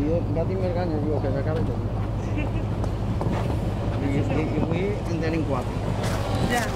yo Gati me engaña, digo que se acabe todo. yo, yo, yo voy en delincuente. Ya.